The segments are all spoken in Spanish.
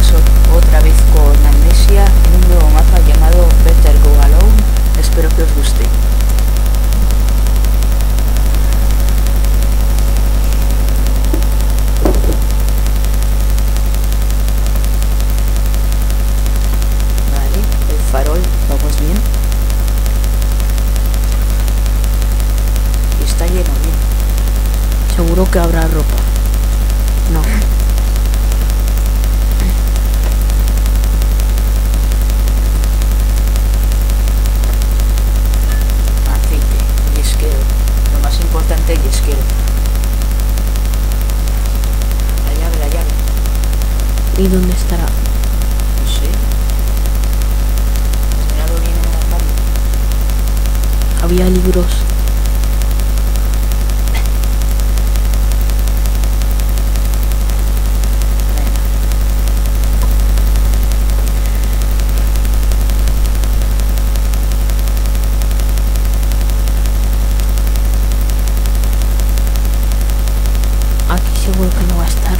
estamos otra vez con Amnesia en un nuevo mapa llamado Better Go Alone. Espero que os guste. Vale, el farol, vamos bien. Y está lleno bien. Seguro que habrá ropa. No. Aceite, yesquero. Lo más importante, el yesquero. La llave, la llave. ¿Y dónde estará? No sé. ¿Has mirado bien en el armario? Había libros. Venga. Aquí seguro que no va a estar.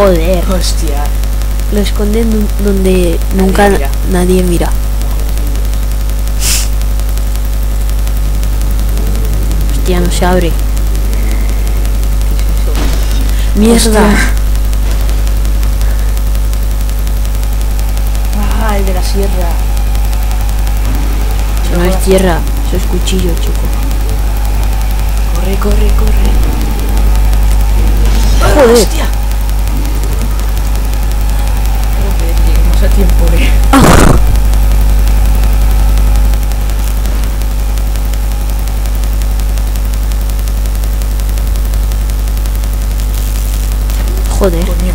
Joder. Hostia. Lo esconden don- donde nunca mira. nadie mira. Hostia, no se abre. ¿Qué es eso? Mierda. Hostia. Ah, el de la sierra. Eso no es tierra, eso es cuchillo, chico. Corre, corre, corre. Joder. ¡Hostia! Joder, lleguemos a tiempo, eh. Joder. Coño.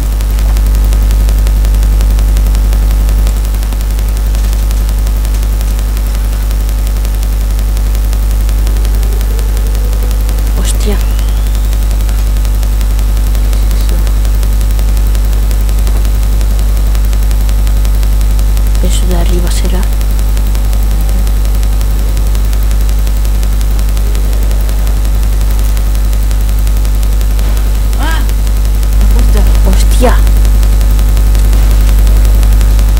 Hostia. Eso de arriba será. ¡Ah! La puerta. Hostia.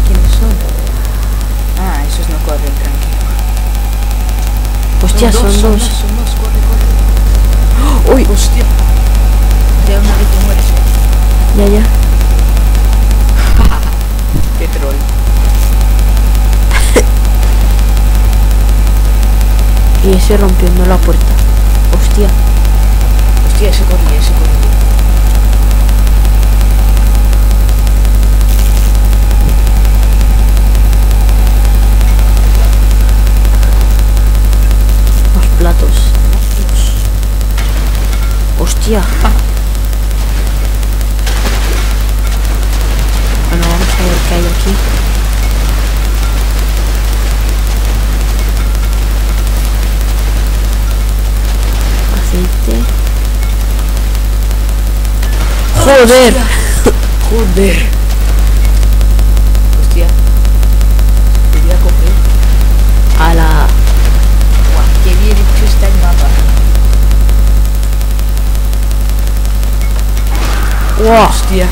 ¿Quiénes son? Ah, esos no corren, tranquilo. Hostia, son dos. Son dos, corre, corre. Uy. Hostia. De una vez te mueres. Ya, ya. Qué troll. Y ese rompiendo la puerta. Hostia. Hostia, ese corría, ese corría. Los platos. Hostia. Bueno, vamos a ver qué hay aquí. Aceite. Joder. Joder. Hostia. Te voy a coger. A la... Guau, qué bien hecho está el mapa. ¡Wow! Hostia.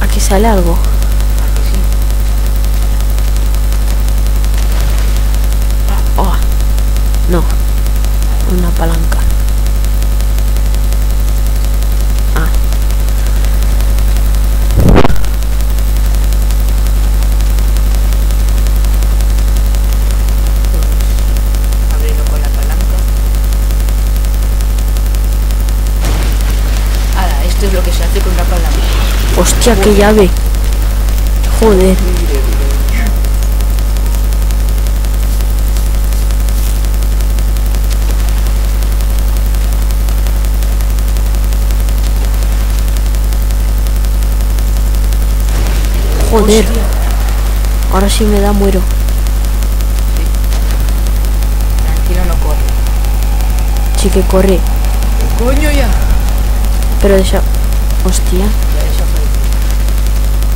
Aquí sale algo. ¿A que sí? Oh. No. Una palanca. Ah. Pues, ábrelo con la palanca. Ahora, esto es lo que se hace con una palanca. Hostia, qué llave. Joder. Joder. Hostia. Ahora sí me da muero. Tranquilo, no corre. Sí que corre. Coño ya. Pero esa... Hostia.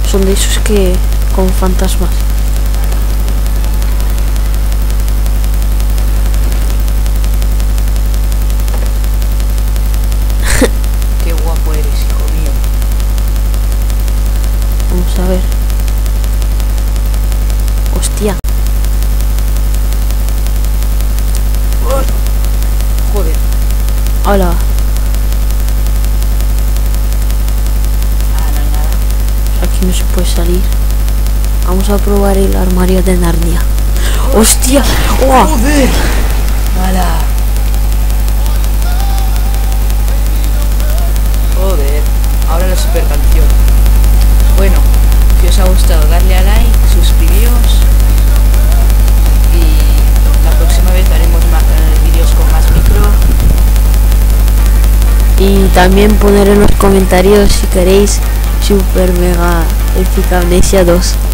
Son de esos que... con fantasmas. Qué guapo eres, hijo mío. Vamos a ver. Hostia. Joder. Hola. Salir. Vamos a probar el armario de Narnia. ¡Hostia! ¡Oh! ¡Joder! ¡Hala! Joder, ahora la super canción. Bueno, si os ha gustado, darle a like, suscribíos. Y la próxima vez haremos más, eh, vídeos con más micro. Y también poner en los comentarios si queréis Super Mega Epic Amnesia 2.